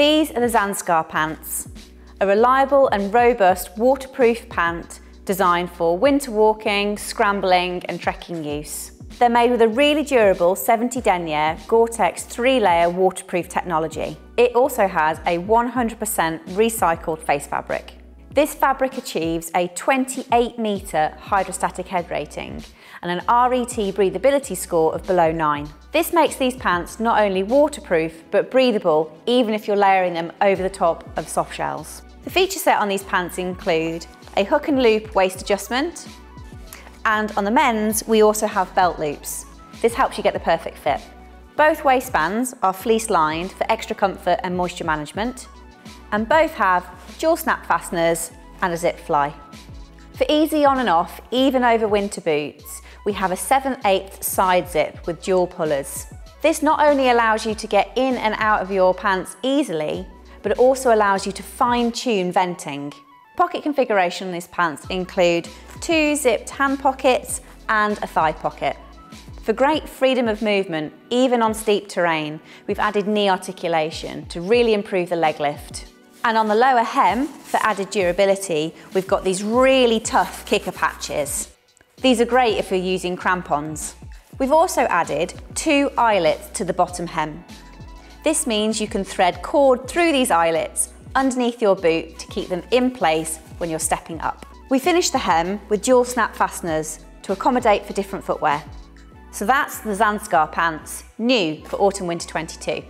These are the Zanskar pants, a reliable and robust waterproof pant designed for winter walking, scrambling and trekking use. They're made with a really durable 70 denier Gore-Tex three-layer waterproof technology. It also has a 100% recycled face fabric. This fabric achieves a 28 metre hydrostatic head rating and an RET breathability score of below 9. This makes these pants not only waterproof but breathable even if you're layering them over the top of soft shells. The feature set on these pants include a hook and loop waist adjustment and on the men's we also have belt loops. This helps you get the perfect fit. Both waistbands are fleece lined for extra comfort and moisture management and both have dual snap fasteners and a zip fly. For easy on and off, even over winter boots, we have a 7 8 side zip with dual pullers. This not only allows you to get in and out of your pants easily, but it also allows you to fine tune venting. Pocket configuration on these pants include two zipped hand pockets and a thigh pocket. For great freedom of movement, even on steep terrain, we've added knee articulation to really improve the leg lift. And on the lower hem, for added durability, we've got these really tough kicker patches. These are great if you're using crampons. We've also added two eyelets to the bottom hem. This means you can thread cord through these eyelets underneath your boot to keep them in place when you're stepping up. We finished the hem with dual snap fasteners to accommodate for different footwear. So that's the Zanskar pants, new for autumn winter 22.